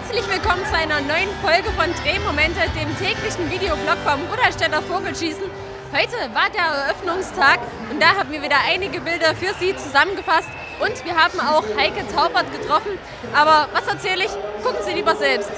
Herzlich willkommen zu einer neuen Folge von Drehmomente, dem täglichen Videoblog vom Rudolstädter Vogelschießen. Heute war der Eröffnungstag und da haben wir wieder einige Bilder für Sie zusammengefasst und wir haben auch Heike Taubert getroffen. Aber was erzähle ich? Gucken Sie lieber selbst.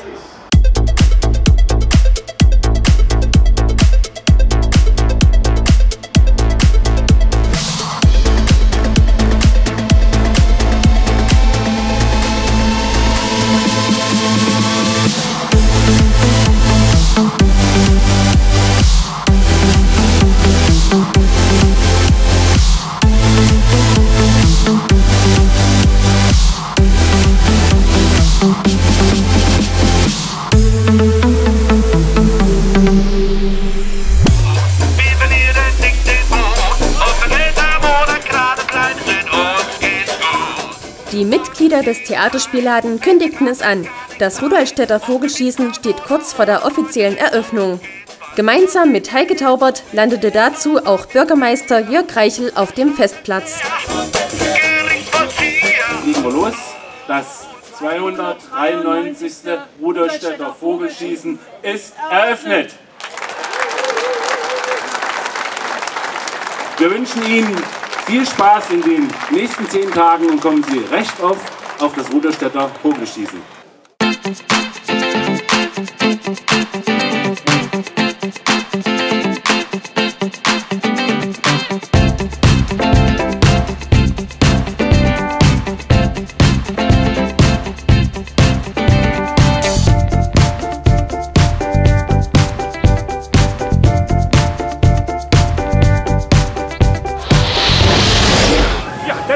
Mitglieder des Theaterspielladen kündigten es an. Das Rudolstädter Vogelschießen steht kurz vor der offiziellen Eröffnung. Gemeinsam mit Heike Taubert landete dazu auch Bürgermeister Jörg Reichel auf dem Festplatz. Los. Das 293. Rudolstädter Vogelschießen ist eröffnet. Wir wünschen Ihnen viel Spaß in den nächsten zehn Tagen und kommen Sie recht auf auf das Rudolstädter Vogelschießen. Ja,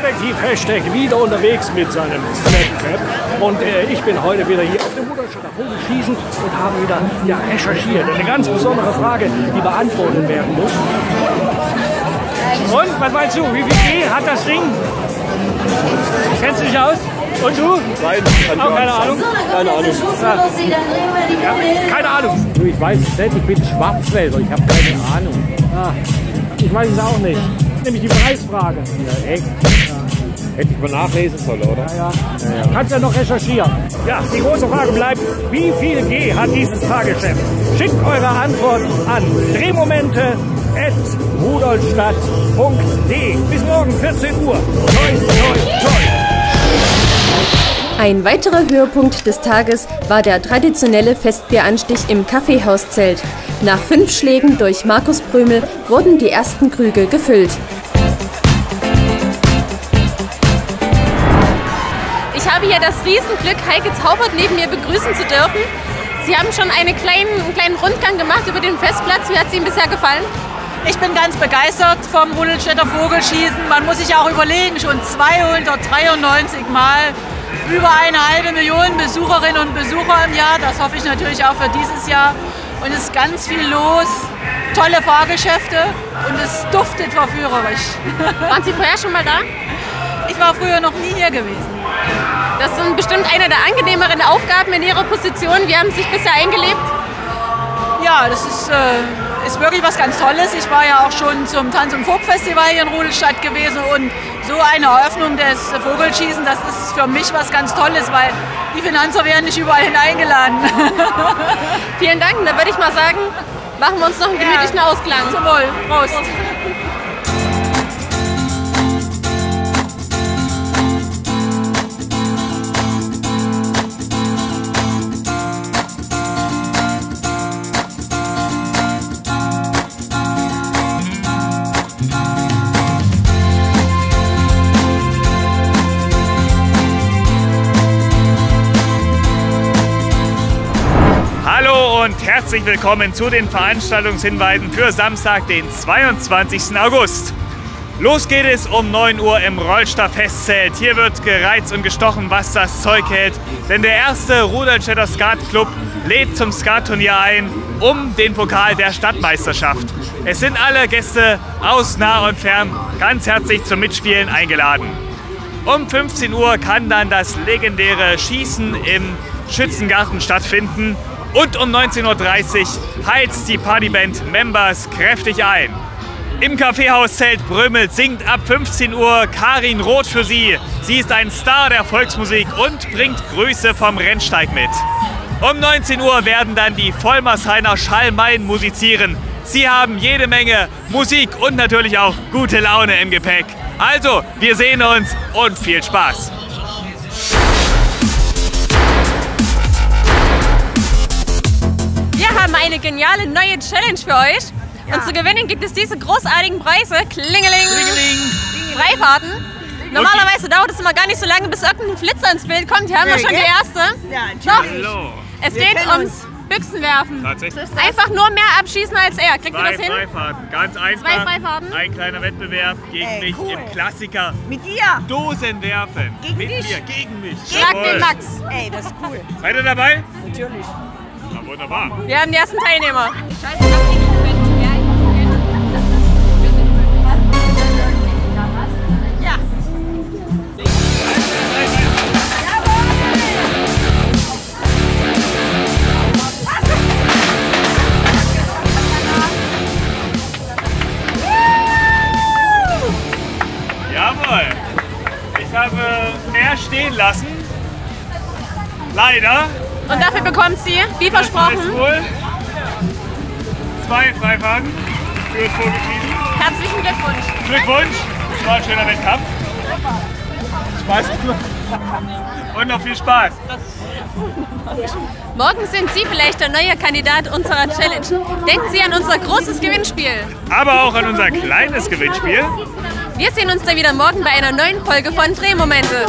Detektiv Hashtag wieder unterwegs mit seinem Snackcap. Und äh, ich bin heute wieder hier auf dem Mutterstädter Vogelschießen und habe wieder ja, recherchiert. Eine ganz besondere Frage, die beantwortet werden muss. Und, was meinst du, wie viel G hat das Ding? Kennst du dich aus? Und du? Nein, Auch keine Ahnung? Keine Ahnung. Keine Ahnung. Du, ich weiß es nicht, ich bin Schwarzwälder, ich habe keine Ahnung. Ah, ich weiß es auch nicht. Das ist nämlich die Preisfrage. Ja, echt? Hätte ich mal nachlesen sollen, oder? Ja. Kannst ja noch recherchieren. Ja, die große Frage bleibt, wie viel G hat dieses Fahrgeschäft? Schickt eure Antwort an drehmomente.rudolstadt.de. Bis morgen 14 Uhr. Toi, toi, toi. Ein weiterer Höhepunkt des Tages war der traditionelle Festbieranstich im Kaffeehauszelt. Nach fünf Schlägen durch Markus Prömel wurden die ersten Krüge gefüllt. Ich habe hier das Riesenglück, Heike Taubert neben mir begrüßen zu dürfen. Sie haben schon eine kleinen, einen kleinen Rundgang gemacht über den Festplatz. Wie hat es Ihnen bisher gefallen? Ich bin ganz begeistert vom Rudolstädter Vogelschießen. Man muss sich auch überlegen, schon 293 Mal über eine halbe Million Besucherinnen und Besucher im Jahr. Das hoffe ich natürlich auch für dieses Jahr. Und es ist ganz viel los, tolle Fahrgeschäfte und es duftet verführerisch. Waren Sie vorher schon mal da? Ich war früher noch nie hier gewesen. Das sind bestimmt eine der angenehmeren Aufgaben in Ihrer Position. Wie haben Sie sich bisher eingelebt? Ja, das ist, äh, ist wirklich was ganz Tolles. Ich war ja auch schon zum Tanz- und Folkfestival hier in Rudelstadt gewesen und so eine Eröffnung des Vogelschießen, das ist für mich was ganz Tolles, weil die Finanzer werden nicht überall hineingeladen. Vielen Dank. Dann würde ich mal sagen, machen wir uns noch einen gemütlichen Ausklang. Zum Wohl. Prost. Hallo und herzlich willkommen zu den Veranstaltungshinweisen für Samstag, den 22. August. Los geht es um 9 Uhr im Rollster Festzelt. Hier wird gereizt und gestochen, was das Zeug hält. Denn der erste Rudolstädter Skat Club lädt zum Skatturnier ein um den Pokal der Stadtmeisterschaft. Es sind alle Gäste aus nah und fern ganz herzlich zum Mitspielen eingeladen. Um 15 Uhr kann dann das legendäre Schießen im Schützengarten stattfinden. Und um 19.30 Uhr heizt die Partyband Members kräftig ein. Im Kaffeehauszelt Brömel singt ab 15 Uhr Karin Roth für Sie. Sie ist ein Star der Volksmusik und bringt Grüße vom Rennsteig mit. Um 19 Uhr werden dann die Vollmershainer Schallmeien musizieren. Sie haben jede Menge Musik und natürlich auch gute Laune im Gepäck. Also, wir sehen uns und viel Spaß. Eine geniale neue Challenge für euch. Und zu gewinnen gibt es diese großartigen Preise. Klingeling. Freifahrten. Normalerweise dauert es immer gar nicht so lange, bis irgendein Flitzer ins Bild kommt. Hier haben wir schon die erste. Ja, Doch, Hallo. es Wir geht ums Büchsenwerfen. Tatsächlich. Einfach nur mehr abschießen als er. Kriegt ihr das hin? Freifahrten, ganz einfach. Zwei Freifahrten. Ein kleiner Wettbewerb gegen Ey, mich cool. im Klassiker Mit dir. Dosen werfen. Gegen Mit dich. mir, gegen mich. Schlag Jawohl. den Max. Ey, das ist cool. Seid ihr dabei? Natürlich. Na wunderbar. Wir haben die ersten Teilnehmer. Ja. Jawohl. Ich habe mehr stehen lassen. Leider. Und dafür bekommt sie, wie Das versprochen, wohl zwei Freifahrten für das Vogelschießen. herzlichen Glückwunsch. Glückwunsch. Es war ein schöner Wettkampf. Spaß. Und noch viel Spaß. Morgen sind Sie vielleicht der neue Kandidat unserer Challenge. Denken Sie an unser großes Gewinnspiel. Aber auch an unser kleines Gewinnspiel. Wir sehen uns dann wieder morgen bei einer neuen Folge von Drehmomente.